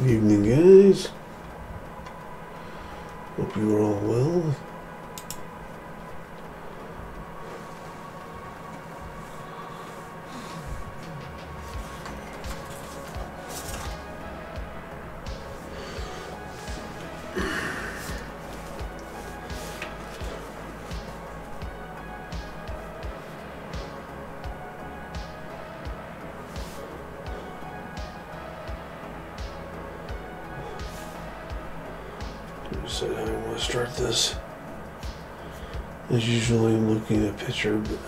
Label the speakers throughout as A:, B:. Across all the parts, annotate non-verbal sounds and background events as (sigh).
A: Good evening, guys. Hope you are all well. Picture, but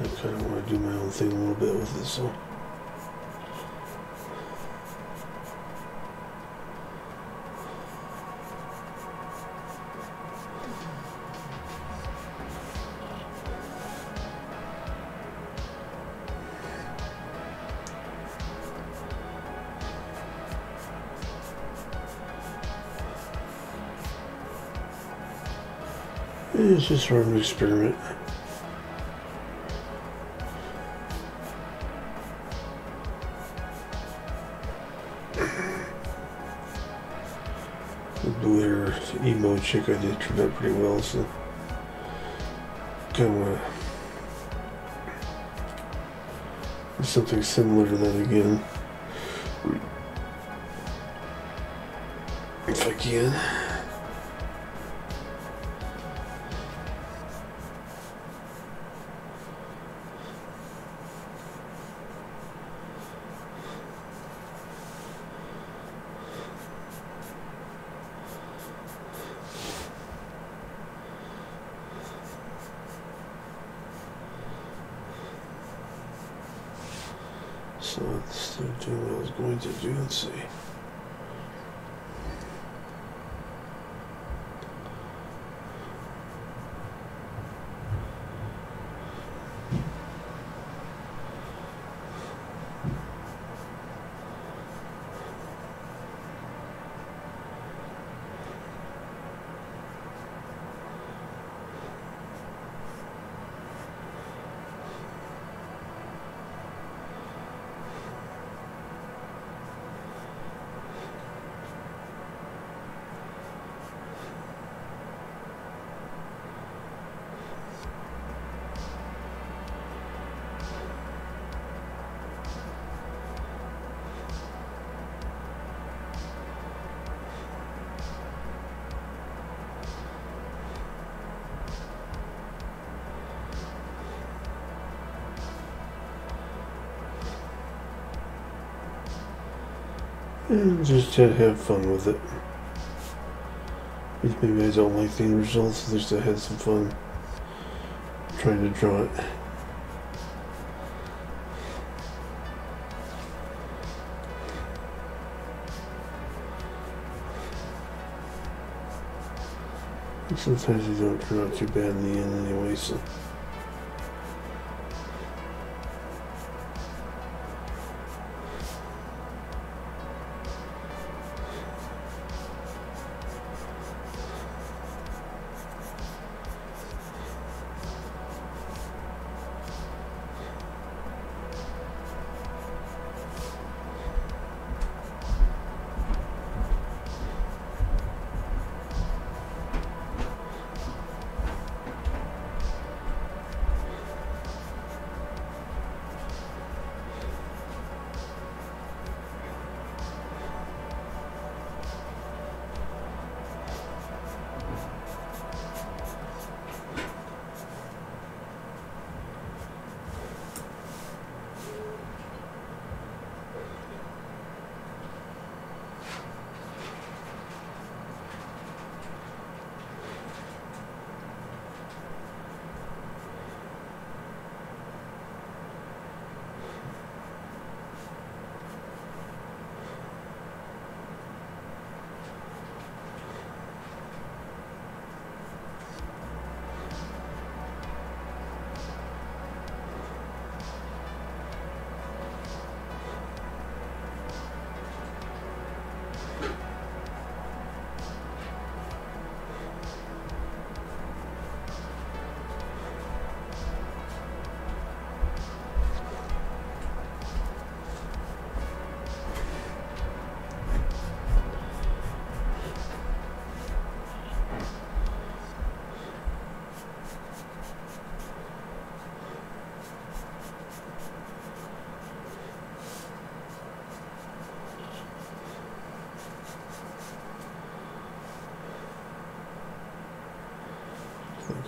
A: I kind of want to do my own thing a little bit with this. So. It's just of an experiment. The blue emo chick I did turned out pretty well, so kind of something similar to that again. If I can. And just to have fun with it. Maybe I don't like the end results, at least I had some fun trying to draw it. Sometimes they don't turn out too bad in the end anyway, so.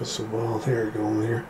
A: Focus so well. There you go, here.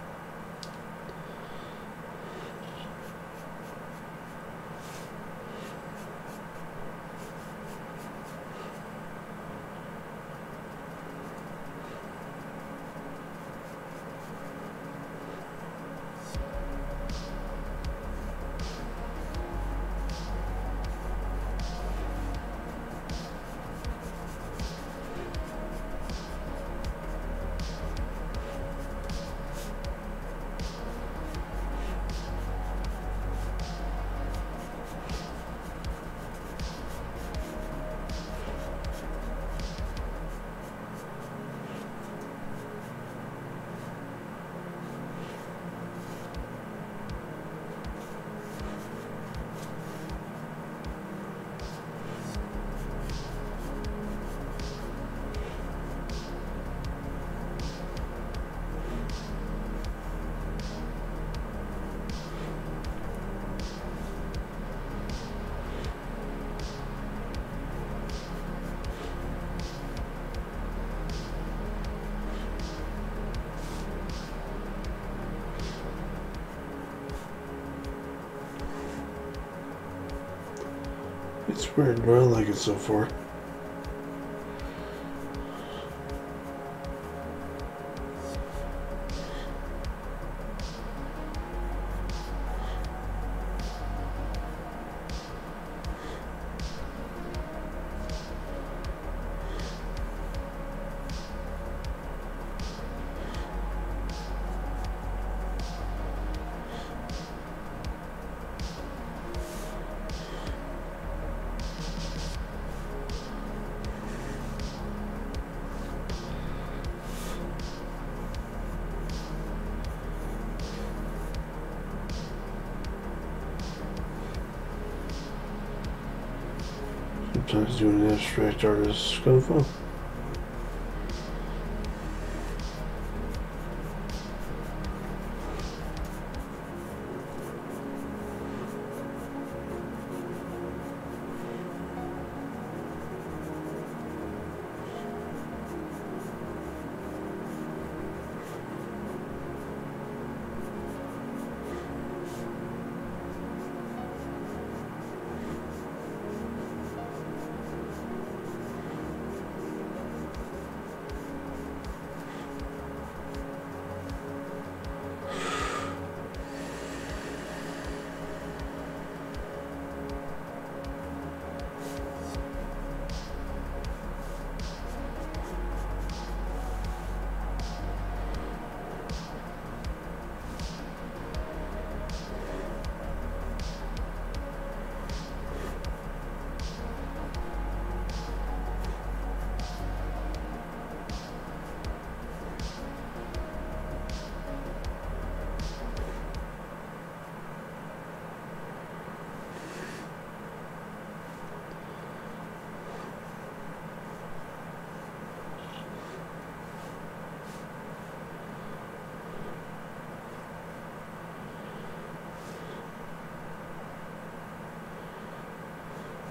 A: It's weird, but I like it so far. Doing an abstract art is kind of fun.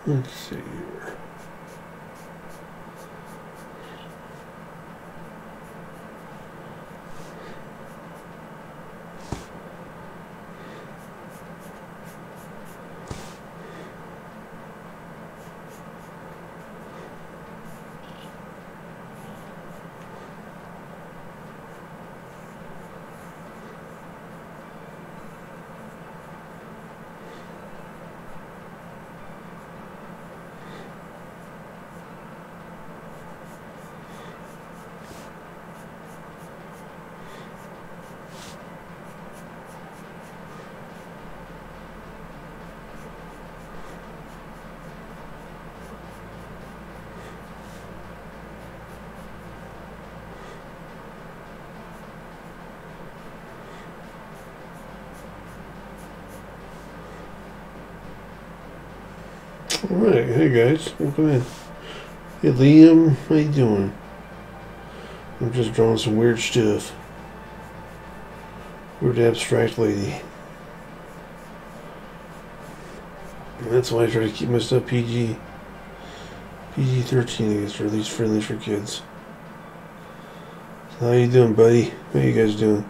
A: Let's see here. All right, hey guys, welcome in. Hey Liam, how you doing? I'm just drawing some weird stuff. Weird abstract lady. And that's why I try to keep my stuff PG. PG-13, I guess, or at least friendly for kids. How you doing, buddy? How you guys doing?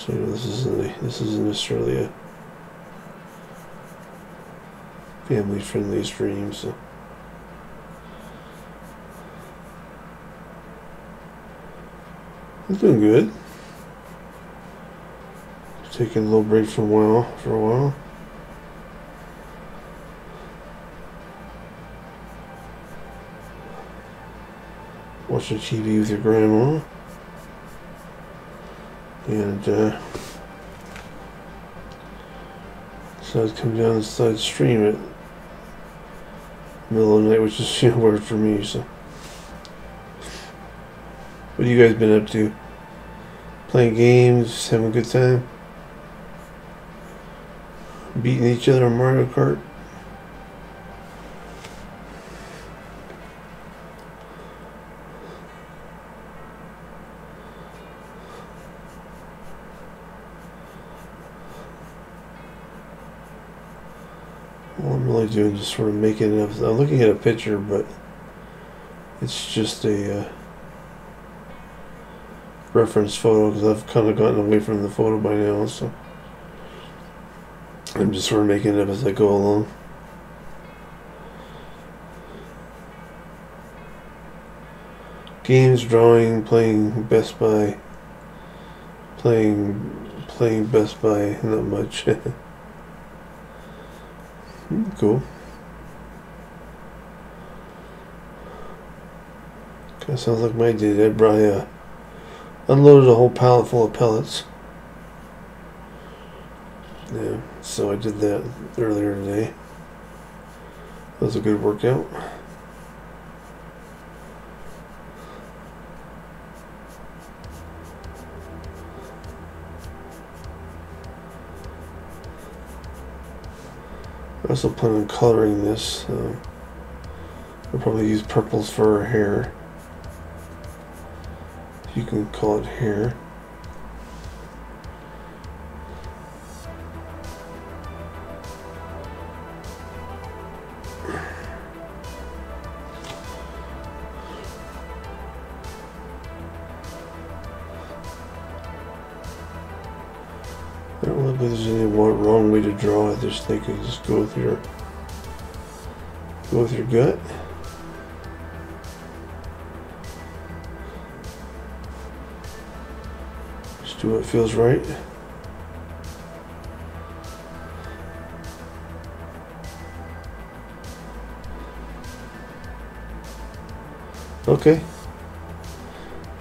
A: So this isn't this isn't Australia. family friendly stream, so I'm doing good. Taking a little break for a for a while. Watching TV with your grandma. And uh so I'd come down and start stream it middle of the night, which is you know, weird for me, so what you guys been up to? Playing games, having a good time? Beating each other in Mario Kart? All I'm really doing just sort of making it up. I'm looking at a picture, but it's just a uh, reference photo because I've kind of gotten away from the photo by now, so I'm just sort of making it up as I go along. Games, drawing, playing Best Buy, playing playing Best Buy, not much. (laughs) Cool. Kind of sounds like my day. I brought uh, unloaded a whole pallet full of pellets. Yeah, so I did that earlier today. That was a good workout. I also plan on coloring this. I'll probably use purples for her hair. You can call it hair. Just think just go with your go with your gut. Just do what feels right. Okay.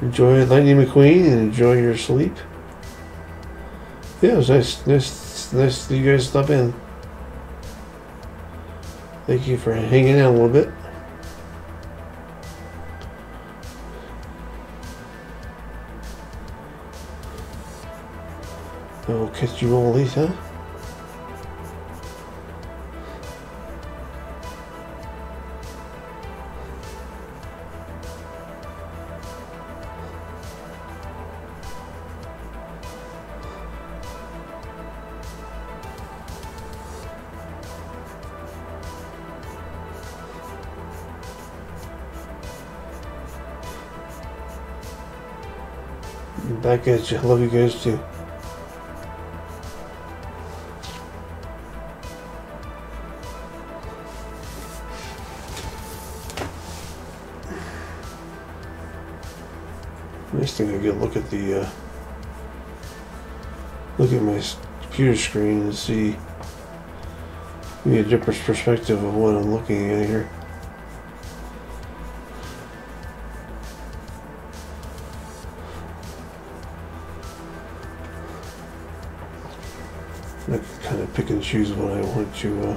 A: Enjoy Lightning McQueen and enjoy your sleep. Yeah, it was nice, nice, nice that you guys stop in. Thank you for hanging out a little bit. I will catch you all later. You. Love you guys too. Nice thing I get look at the uh, look at my computer screen and see a different perspective of what I'm looking at here. Pick and choose what I want to uh,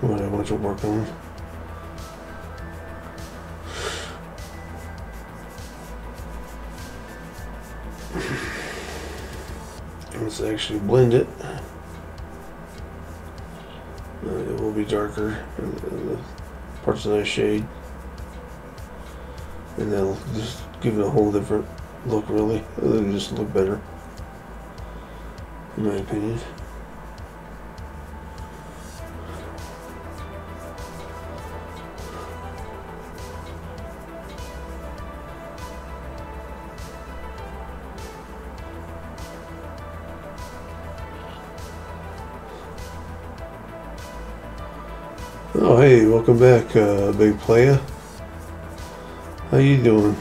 A: what I want to work on. Let's actually blend it. Uh, it will be darker in the, in the parts that I shade, and that'll just give it a whole different look really. They just look better, in my opinion. Oh, hey, welcome back, uh, big player. How you doing?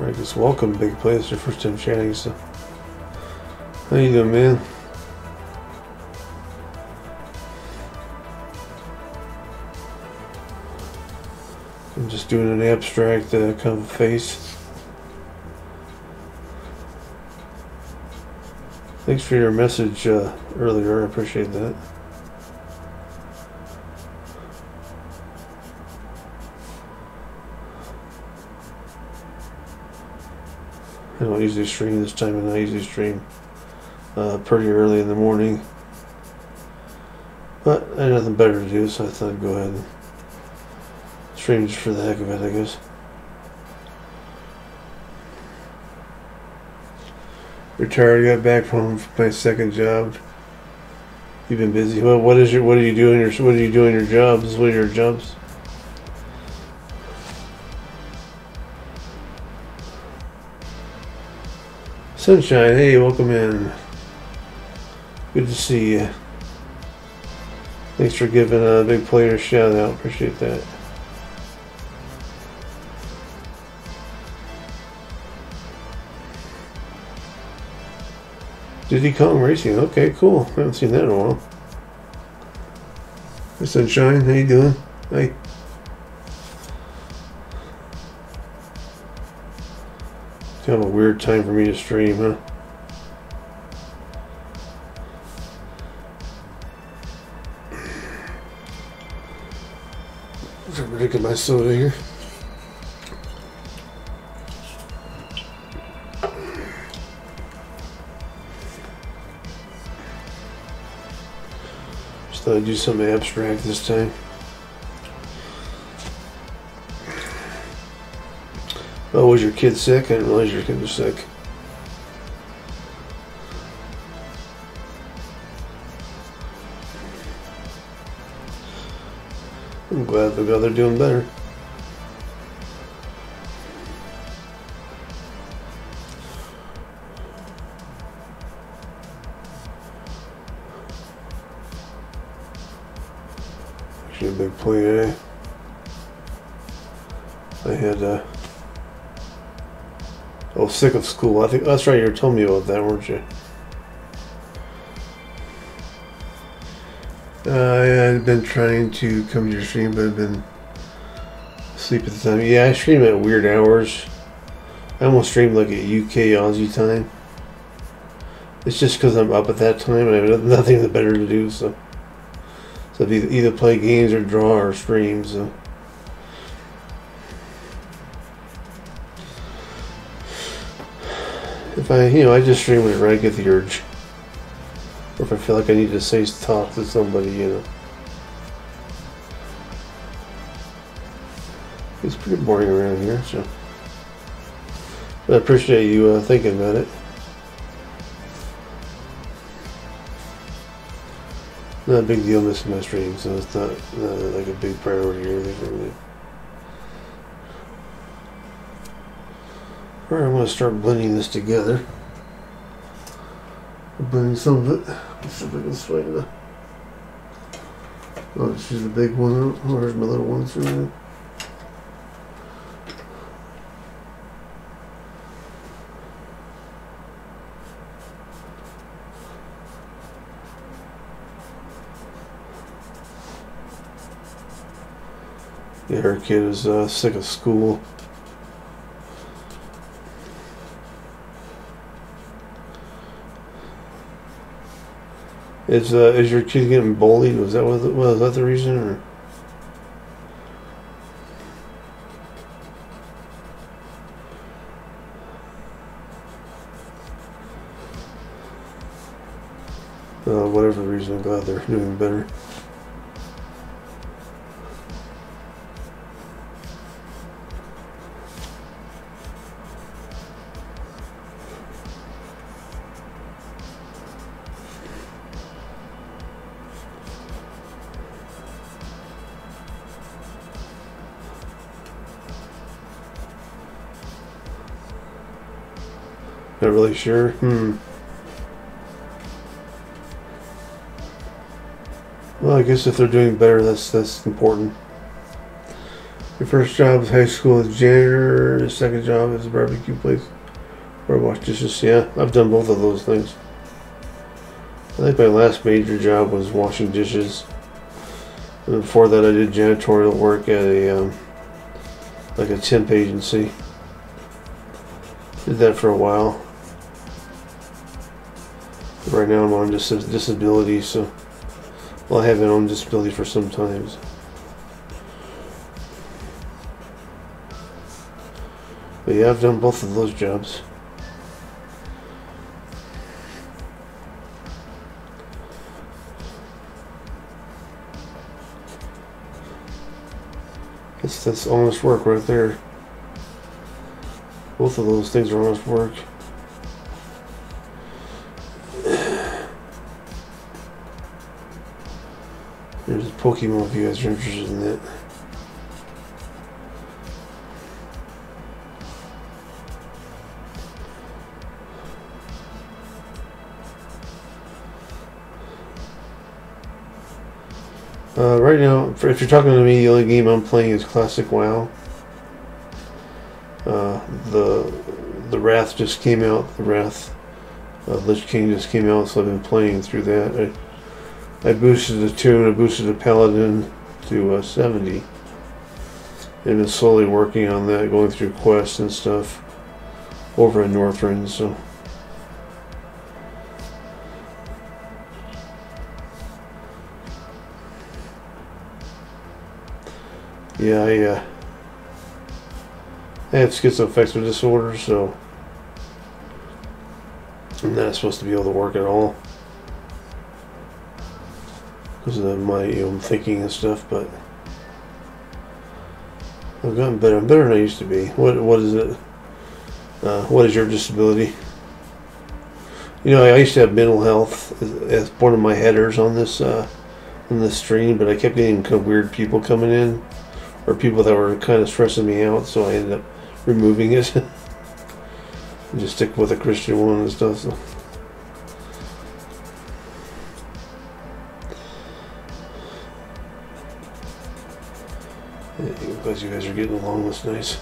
A: Guess welcome, big player. It's your first time chatting, so how you doing, man? I'm just doing an abstract uh, kind of face. Thanks for your message uh, earlier. I appreciate that. Usually stream this time, and I usually stream uh, pretty early in the morning. But I had nothing better to do, so I thought I'd go ahead and stream just for the heck of it, I guess. Retired, got back from my second job. You've been busy. Well, what is your? What are you doing? Your what are you doing? Your jobs? What are your jobs? Sunshine, hey, welcome in. Good to see you. Thanks for giving a big player a shout out. Appreciate that. Diddy Kong Racing. Okay, cool. I haven't seen that in a while. Hey, Sunshine. How you doing? Hey. Kind of a weird time for me to stream, huh? Drinking my soda here. Just thought I'd do something abstract this time. Was your kid sick? I didn't realize your kid was sick. I'm glad the they're doing better. Actually, a big play today. I had uh, oh sick of school. I think that's right. You were telling me about that, weren't you? Uh, I had been trying to come to your stream, but I've been asleep at the time. Yeah, I stream at weird hours. I almost stream like at UK Aussie time. It's just because I'm up at that time and I have nothing (laughs) better to do, so. So either play games or draw or stream, so. I, you know, I just stream whenever I get the urge. Or if I feel like I need to say talk to somebody, you know. It's pretty boring around here, so. But I appreciate you uh, thinking about it. Not a big deal missing my stream, so it's not, like a big priority or anything for Alright, I'm going to start blending this together. Blending some of it. Let's see if I can swing the. Oh, she's the big one. Where's my little ones? Right Yeah, her kid is uh, sick of school. Is uh, is your kid getting bullied? Was that was, was that the reason? Or? Uh, whatever reason, I'm glad they're doing better. Really sure. Hmm. Well, I guess if they're doing better, that's that's important. Your first job is high school as janitor. Your second job is a barbecue place where I wash dishes. Yeah, I've done both of those things. I think my last major job was washing dishes. And before that, I did janitorial work at a um, like a temp agency. Did that for a while. Right now, I'm on dis- disability, so well, I have been on disability for some times. But yeah, I've done both of those jobs. That's, that's honest work right there. Both of those things are honest work. Pokemon if you guys are interested in it. Uh, right now, if you're talking to me, the only game I'm playing is Classic WoW. Uh, the the Wrath just came out. The Wrath, Lich King just came out, so I've been playing through that. I, I boosted the toon. I boosted the Paladin to uh, 70. And been slowly working on that, going through quests and stuff over in Northrend. So. Yeah, I, uh, I have schizoaffective disorder, so I'm not supposed to be able to work at all because of my know, thinking and stuff. But I've gotten better. I'm better than I used to be. What What is it? Uh, what is your disability? You know, I used to have mental health as, one of my headers on this uh, on this stream, but I kept getting kind of weird people coming in or people that were kind of stressing me out, so I ended up removing it. (laughs) just stick with a Christian one and stuff. So. Yeah, glad you guys are getting along. That's nice.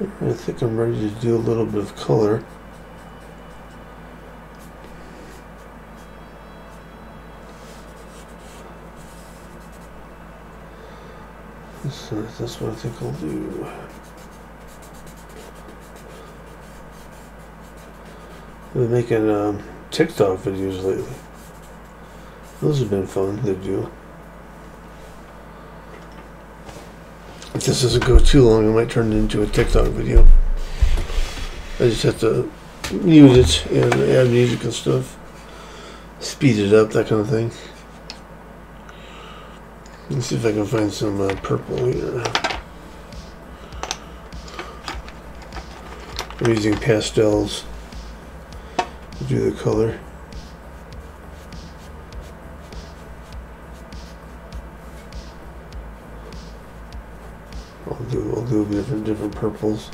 A: I think I'm ready to do a little bit of color. That's what I think I'll do. I've been making um, TikTok videos lately. Those have been fun to do. If this doesn't go too long, I might turn it into a TikTok video. I just have to use it and add music and stuff. Speed it up, that kind of thing. Let's see if I can find some uh, purple here. I'm using pastels to do the color. I'll do I'll do different different purples.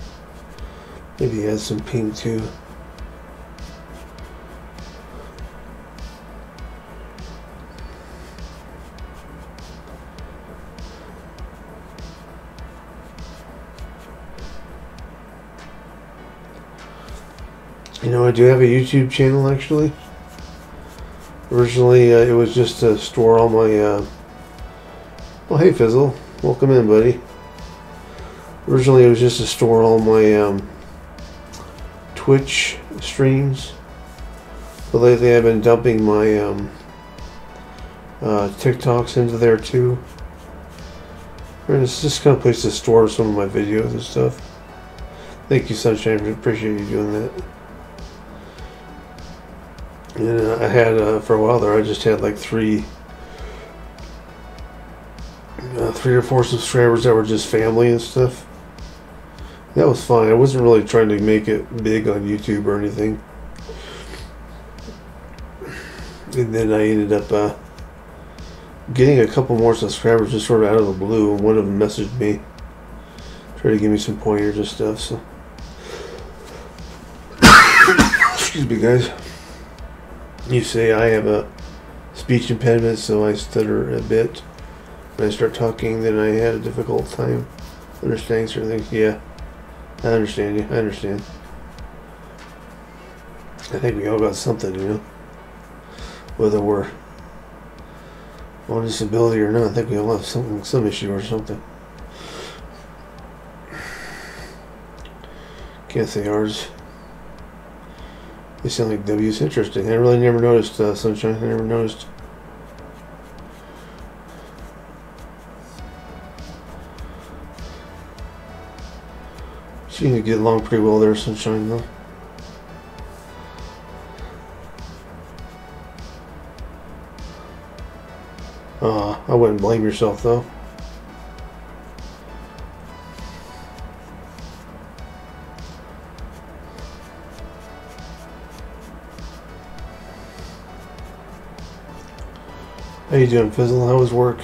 A: Maybe add some pink too. You know, I do have a YouTube channel actually. Originally, uh, it was just to store all my. Uh... Oh, hey, Fizzle. Welcome in, buddy. Originally, it was just to store all my um, Twitch streams. But lately, I've been dumping my um, uh, TikToks into there too. And it's just kind of place to store some of my videos and stuff. Thank you, Sunshine. Appreciate you doing that. And I had, uh, for a while there, I just had like three, uh, three or four subscribers that were just family and stuff. That was fine. I wasn't really trying to make it big on YouTube or anything. And then I ended up uh, getting a couple more subscribers just sort of out of the blue. And one of them messaged me, tried to give me some pointers and stuff. So, (coughs) excuse me, guys. You say I have a speech impediment, so I stutter a bit. When I start talking, then I had a difficult time understanding certain things. Yeah, I understand you. I understand. I think we all got something, you know. Whether we're on disability or not, I think we all have some some issue or something. Can't say ours. They sound like W's interesting. I really never noticed uh, sunshine. I never noticed. Seem to get along pretty well there, sunshine though. Uh, I wouldn't blame yourself though. How you doing, Fizzle? How was work?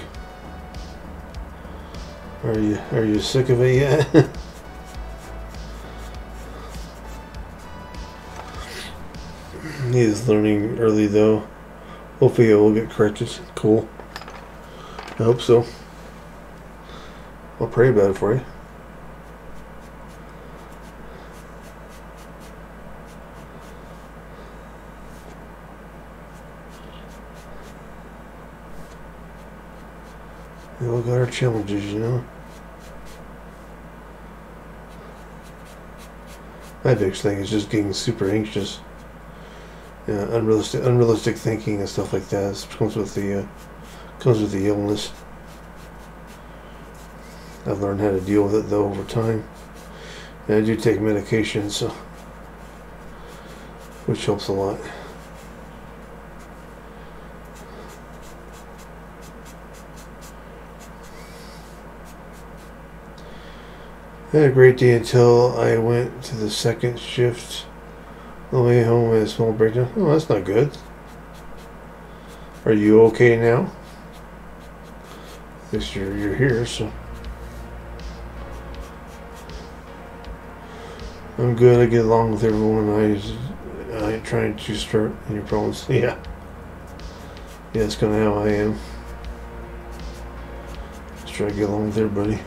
A: Are you are you sick of it yet? (laughs) he is learning early though. Hopefully it will get corrected. Cool. I hope so. I'll pray about it for you. We all got our challenges, you know. My biggest thing is just getting super anxious. Yeah, unrealistic, unrealistic thinking and stuff like that. It comes with the uh, comes with the illness. I've learned how to deal with it though over time. And I do take medication, so which helps a lot. Had a great day until I went to the second shift. On the way home, with a small breakdown. Oh, that's not good. Are you okay now? At least you're, you're here, so. I'm good. I get along with everyone. I, I trying to start any problems. (laughs) Yeah. Yeah, that's kind of how I am. Let's try to get along with everybody.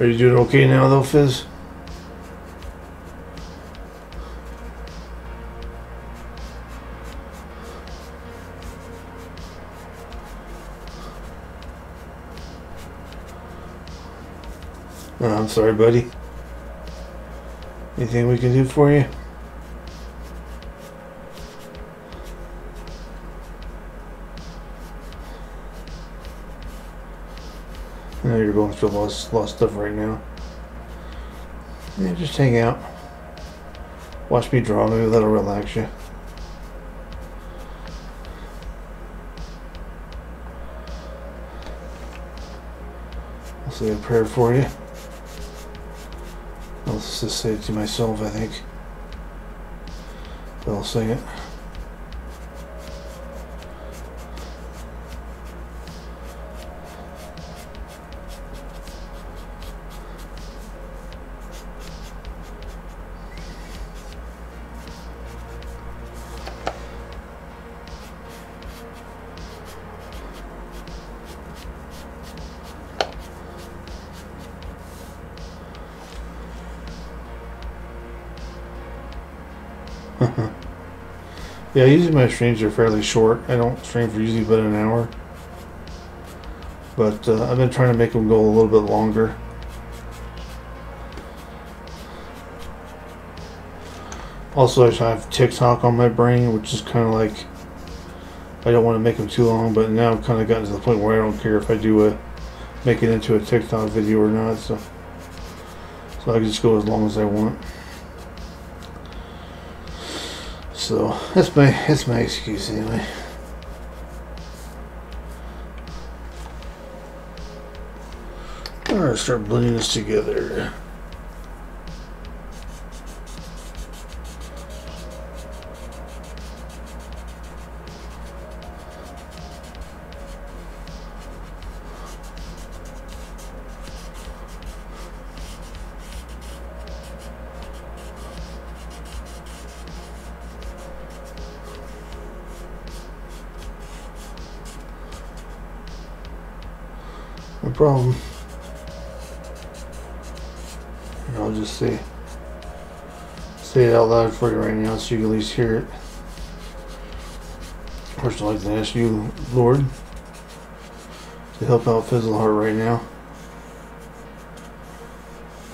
A: Are you doing okay now, though, Fizz? Oh, I'm sorry, buddy. Anything we can do for you? I know you're going through a lot, lot of stuff right now. Yeah, just hang out. Watch me draw. Maybe that'll relax you. I'll say a prayer for you. I'll just say it to myself, I think. But I'll sing it. Yeah, usually my streams are fairly short. I don't stream for usually but an hour. But uh, I've been trying to make them go a little bit longer. Also, I have TikTok on my brain, which is kind of like I don't want to make them too long, but now I've kind of gotten to the point where I don't care if I do a make it into a TikTok video or not. So, so I can just go as long as I want. So that's my that's my excuse anyway. Alright, start blending this together. Problem. And I'll just say say it out loud for you right now so you can at least hear it. First, I'd like to ask you, Lord, to help out Fizzleheart right now.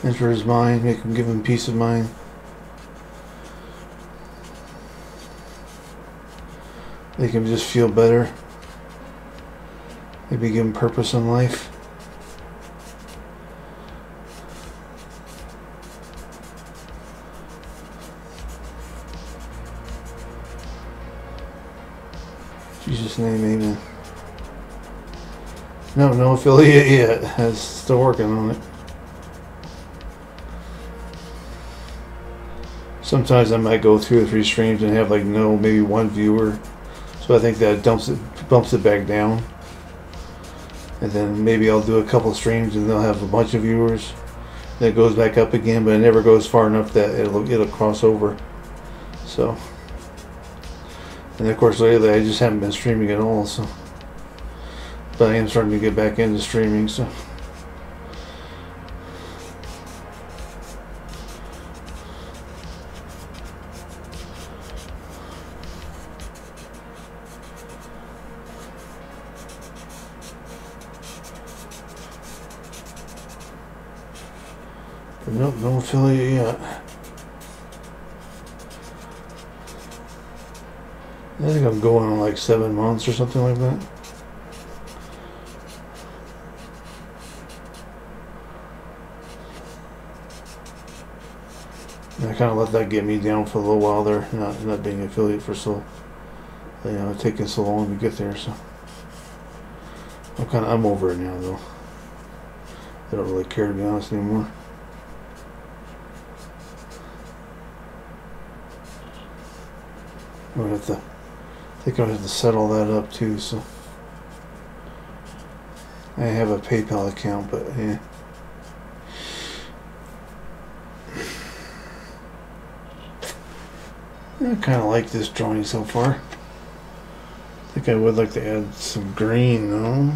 A: Enter his mind, make him give him peace of mind. Make him just feel better. Maybe give him purpose in life. Jesus' name, amen. No, no affiliate yet. (laughs) I'm still working on it. Sometimes I might go through three streams and have like no, maybe one viewer. So I think that dumps it, bumps it back down. And then maybe I'll do a couple streams and they'll have a bunch of viewers. Then it goes back up again, but it never goes far enough that it'll it'll cross over. So. And of course, lately I just haven't been streaming at all, so. But I am starting to get back into streaming, so. Seven months or something like that. And I kind of let that get me down for a little while there, not not being affiliate for so, you know, taking so long to get there. So I'm kind of I'm over it now though. I don't really care to be honest anymore. I'm gonna have to. I think I'll have to settle that up too. So I have a PayPal account, but yeah. I kind of like this drawing so far. I think I would like to add some green though.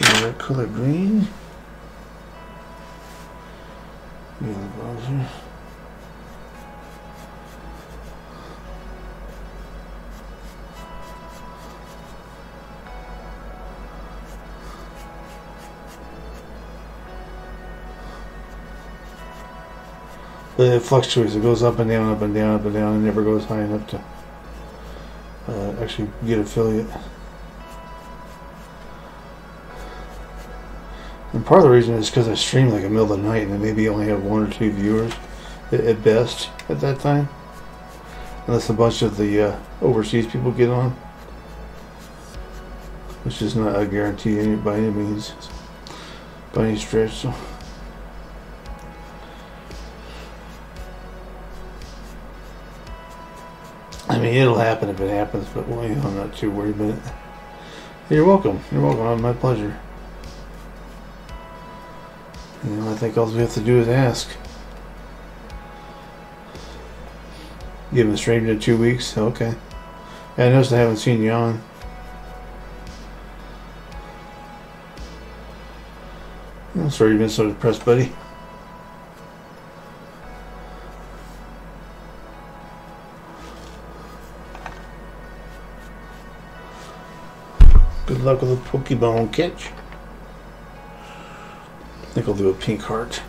A: Is that color green? Yeah, But it fluctuates. It goes up and down, up and down, up and down. It never goes high enough to uh, actually get affiliate. And part of the reason is because I stream like a middle of the night and I maybe only have one or two viewers at, best at that time. Unless a bunch of the uh, overseas people get on. Which is not a guarantee by any means. By any stretch. So. It'll happen if it happens, but well, you know, I'm not too worried about it. You're welcome. You're welcome. My pleasure. Know, I think all we have to do is ask. Give him a in two weeks. Okay. Yeah, I noticed I haven't seen you on. I'm sorry you've been so depressed, buddy. Luck with the Pokeball catch. I think I'll do a pink heart.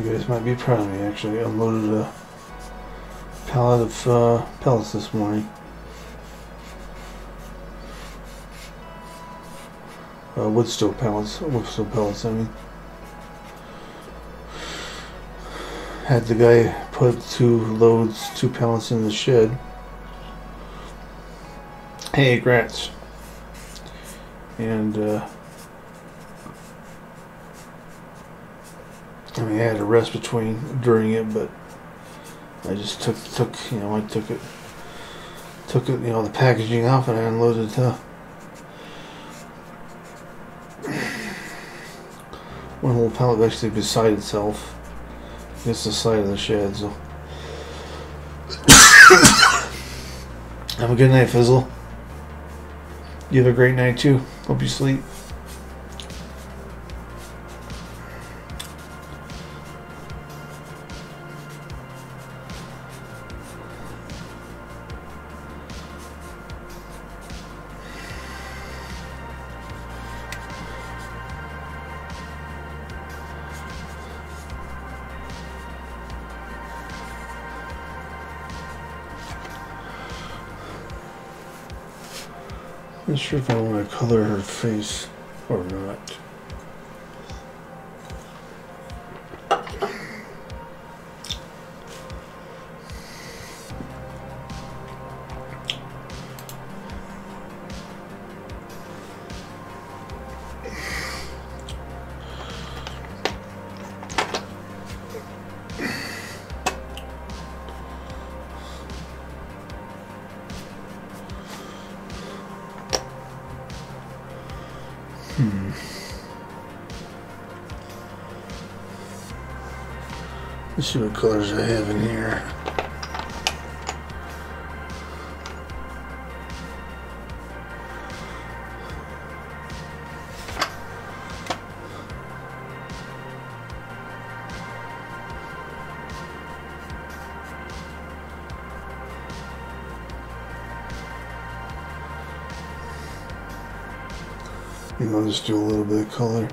A: You guys might be proud of me. Actually, I unloaded a pallet of uh, pellets this morning. Uh, wood stove pellets. Wood stove pellets. I mean, had the guy put two loads, two pallets in the shed. Hey, grats. And uh, I mean, I had a rest between during it, but I just took took you know I took it took it you know the packaging off and I unloaded the uh, one whole pallet actually beside itself against the side of the shed. So (coughs) have a good night, Fizzle. You have a great night too. Hope you sleep. Sure if I want to color her face or not. Let's see what colors I have in here. And I'll just do a little bit of color.